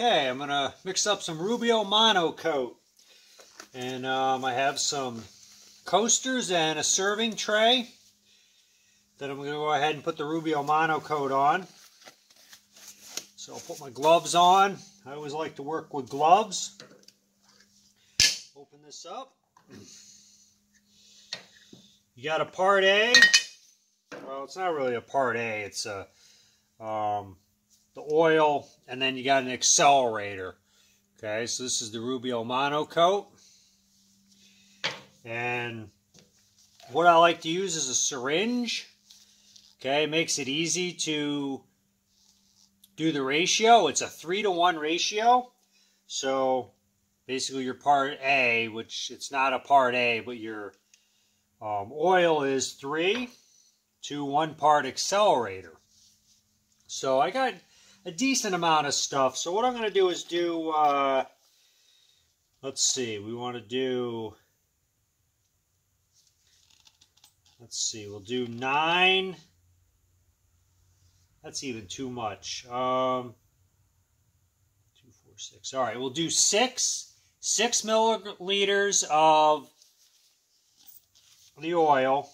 Okay, I'm going to mix up some Rubio Monocoat. And um, I have some coasters and a serving tray that I'm going to go ahead and put the Rubio Monocoat on. So I'll put my gloves on. I always like to work with gloves. Open this up. You got a part A. Well, it's not really a part A. It's a um, the oil, and then you got an accelerator. Okay, so this is the Rubio Monocoat. And what I like to use is a syringe. Okay, makes it easy to do the ratio. It's a 3 to 1 ratio. So basically your part A, which it's not a part A, but your um, oil is 3 to 1 part accelerator. So I got a decent amount of stuff. So what I'm going to do is do, uh, let's see, we want to do, let's see, we'll do 9, that's even too much. Um, two, four, six. All right, we'll do 6, 6 milliliters of the oil,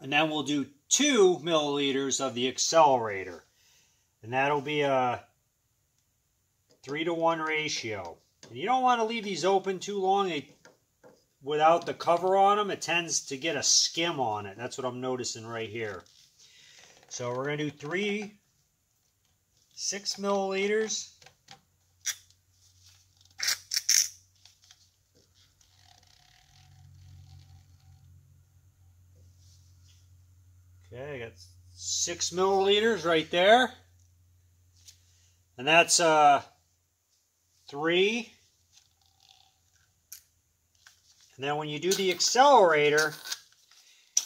and then we'll do 2 milliliters of the accelerator. And that'll be a 3 to 1 ratio. And you don't want to leave these open too long without the cover on them. It tends to get a skim on it. That's what I'm noticing right here. So we're going to do 3, 6 milliliters. Okay, I got 6 milliliters right there. And that's uh, 3. And then when you do the accelerator,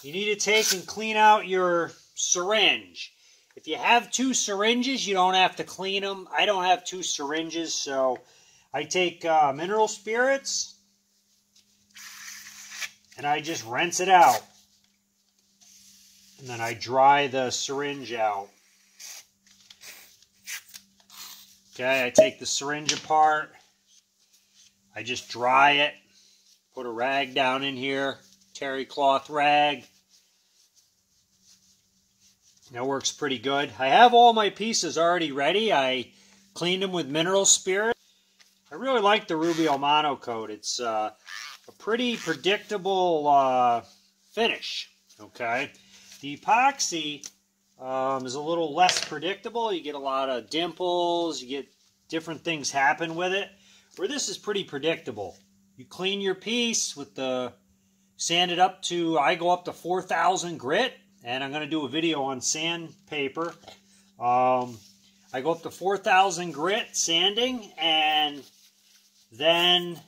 you need to take and clean out your syringe. If you have two syringes, you don't have to clean them. I don't have two syringes, so I take uh, mineral spirits and I just rinse it out. And then I dry the syringe out. Okay, I take the syringe apart. I just dry it. Put a rag down in here, terry cloth rag. That works pretty good. I have all my pieces already ready. I cleaned them with mineral spirit. I really like the Rubio Monocoat. It's uh, a pretty predictable uh, finish. Okay, the epoxy um, is a little less predictable. You get a lot of dimples. You get different things happen with it. Where this is pretty predictable. You clean your piece with the sand it up to I go up to 4,000 grit and I'm going to do a video on sandpaper. Um, I go up to 4,000 grit sanding and then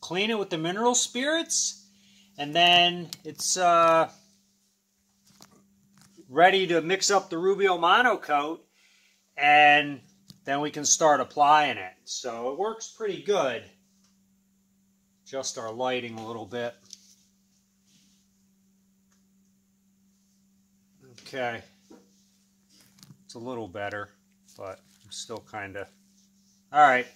clean it with the mineral spirits and then it's uh, ready to mix up the Rubio Monocoat and then we can start applying it. So it works pretty good. Just our lighting a little bit. Okay. It's a little better, but I'm still kind of... Alright,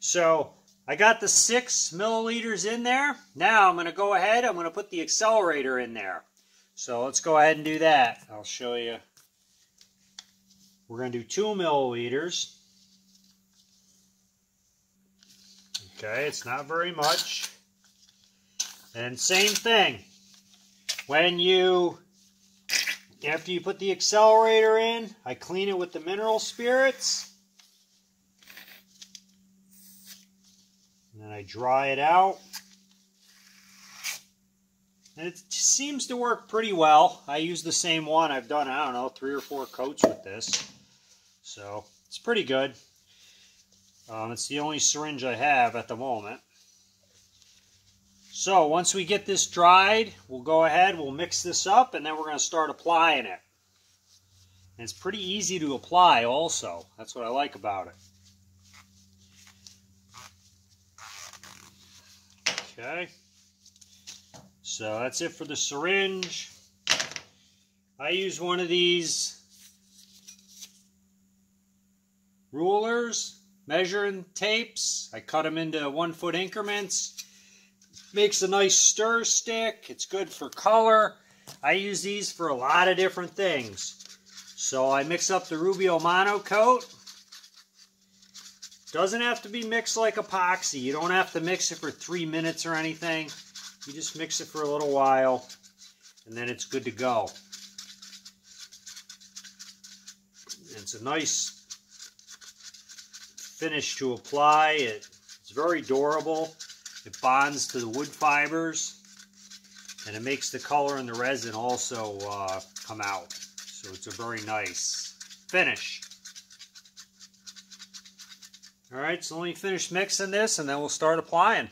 so I got the 6 milliliters in there. Now I'm going to go ahead, I'm going to put the accelerator in there. So let's go ahead and do that. I'll show you. We're going to do 2 milliliters. Okay, it's not very much. And same thing. When you after you put the accelerator in, I clean it with the mineral spirits. And then I dry it out. It seems to work pretty well. I use the same one. I've done, I don't know, three or four coats with this. So, it's pretty good. Um, it's the only syringe I have at the moment. So once we get this dried, we'll go ahead, we'll mix this up, and then we're going to start applying it. And it's pretty easy to apply also. That's what I like about it. Okay. So that's it for the syringe. I use one of these rulers, measuring tapes. I cut them into one foot increments. Makes a nice stir stick. It's good for color. I use these for a lot of different things. So I mix up the Rubio Monocoat. Doesn't have to be mixed like epoxy. You don't have to mix it for three minutes or anything. You just mix it for a little while and then it's good to go. It's a nice finish to apply. It, it's very durable. It bonds to the wood fibers and it makes the color and the resin also uh, come out. So it's a very nice finish. All right, so let me finish mixing this and then we'll start applying.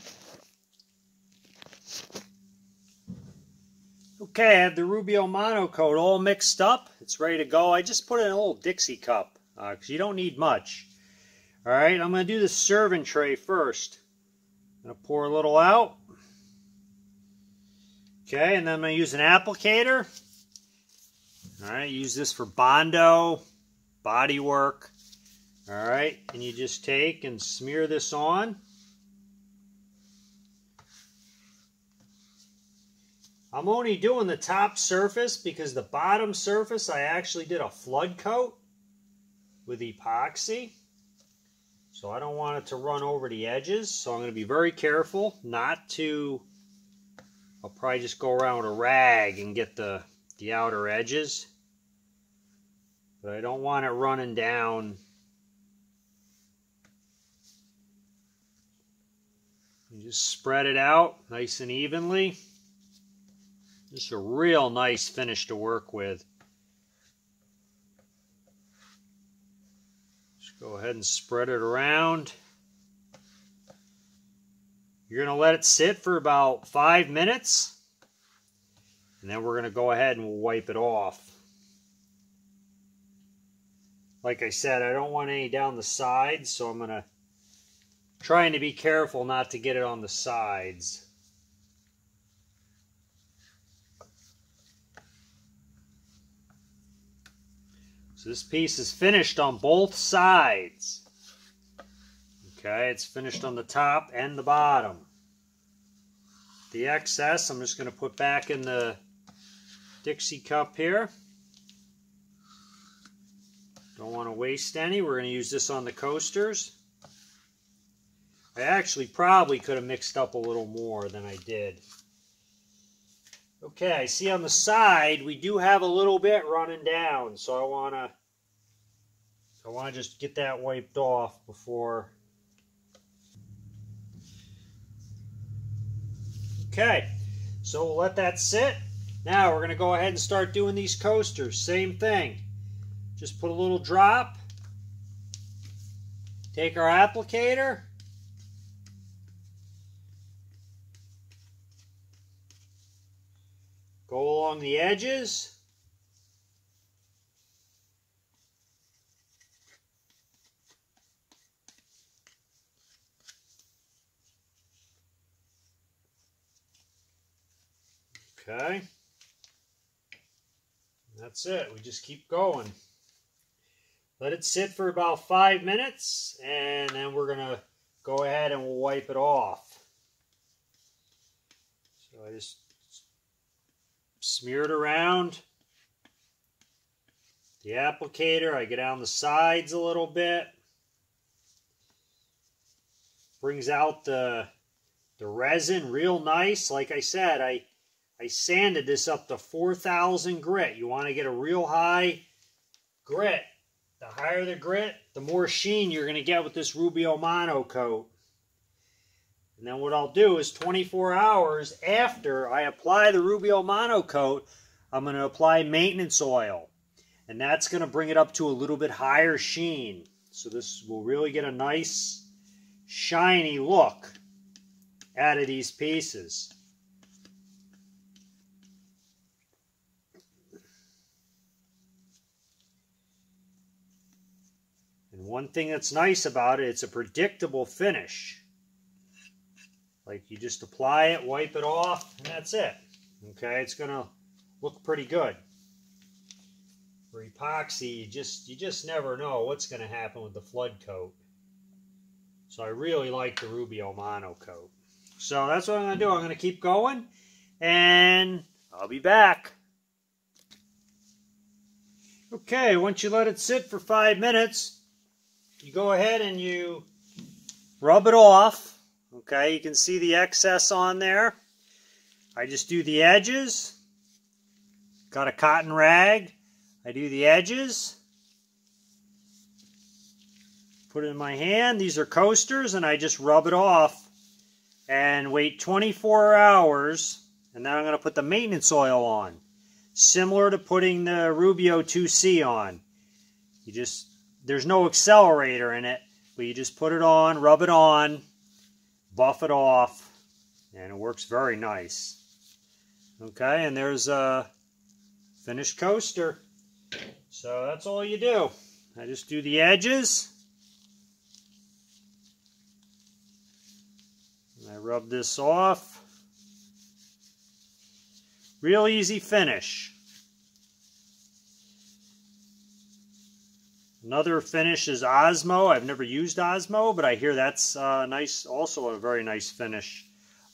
Okay, I have the Rubio Monocoat all mixed up. It's ready to go. I just put in a little Dixie cup because uh, you don't need much. All right, I'm going to do the serving tray first. I'm going to pour a little out. Okay, and then I'm going to use an applicator. All right, use this for Bondo, body work. All right, and you just take and smear this on. I'm only doing the top surface because the bottom surface I actually did a flood coat with epoxy. So I don't want it to run over the edges. So I'm going to be very careful not to, I'll probably just go around with a rag and get the, the outer edges. But I don't want it running down. You just spread it out nice and evenly. Just a real nice finish to work with. Just go ahead and spread it around. You're going to let it sit for about five minutes. And then we're going to go ahead and wipe it off. Like I said, I don't want any down the sides, so I'm going to trying to be careful not to get it on the sides. So this piece is finished on both sides. Okay, it's finished on the top and the bottom. The excess I'm just going to put back in the Dixie cup here. Don't want to waste any. We're going to use this on the coasters. I actually probably could have mixed up a little more than I did. Okay, I see on the side we do have a little bit running down, so I want to I want to just get that wiped off before Okay, so we'll let that sit. Now we're going to go ahead and start doing these coasters. Same thing. Just put a little drop. Take our applicator. Go along the edges. Okay. That's it. We just keep going. Let it sit for about five minutes, and then we're going to go ahead and we'll wipe it off. So I just smear it around. The applicator, I get down the sides a little bit. Brings out the, the resin real nice. Like I said, I, I sanded this up to 4,000 grit. You want to get a real high grit. The higher the grit, the more sheen you're going to get with this Rubio Monocoat. And then what I'll do is 24 hours after I apply the Rubio Monocoat, I'm going to apply maintenance oil. And that's going to bring it up to a little bit higher sheen. So this will really get a nice shiny look out of these pieces. And one thing that's nice about it, it's a predictable finish. Like you just apply it, wipe it off, and that's it. Okay, it's to look pretty good. for epoxy, you just you just never know what's to happen with the flood coat. So I really like the Rubio Monocoat. So that's what I'm to do. I'm to keep going, and I'll be back. Okay, once you let it sit for five minutes, you go ahead and you rub it off. Okay, you can see the excess on there. I just do the edges. Got a cotton rag. I do the edges. Put it in my hand. These are coasters, and I just rub it off and wait 24 hours. And then I'm going to put the maintenance oil on. Similar to putting the Rubio 2C on. You just, there's no accelerator in it, but you just put it on, rub it on, buff it off, and it works very nice. Okay, and there's a finished coaster. So that's all you do. I just do the edges. And I rub this off. Real easy finish. Another finish is Osmo. I've never used Osmo, but I hear that's uh, nice, also a very nice finish.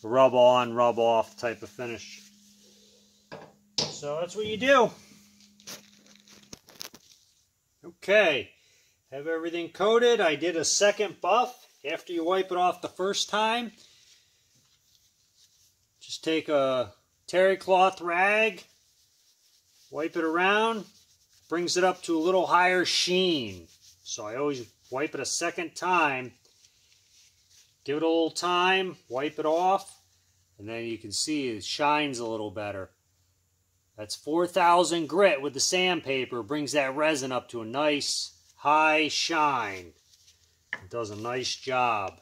Rub on, rub off type of finish. So that's what you do. Okay, have everything coated. I did a second buff after you wipe it off the first time. Just take a terry cloth rag, wipe it around, brings it up to a little higher sheen. So I always wipe it a second time, give it a little time, wipe it off, and then you can see it shines a little better. That's 4,000 grit with the sandpaper, brings that resin up to a nice high shine. It does a nice job.